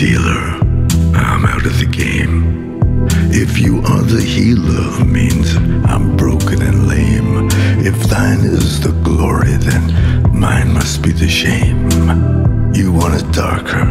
dealer, I'm out of the game. If you are the healer, means I'm broken and lame. If thine is the glory, then mine must be the shame. You want it darker,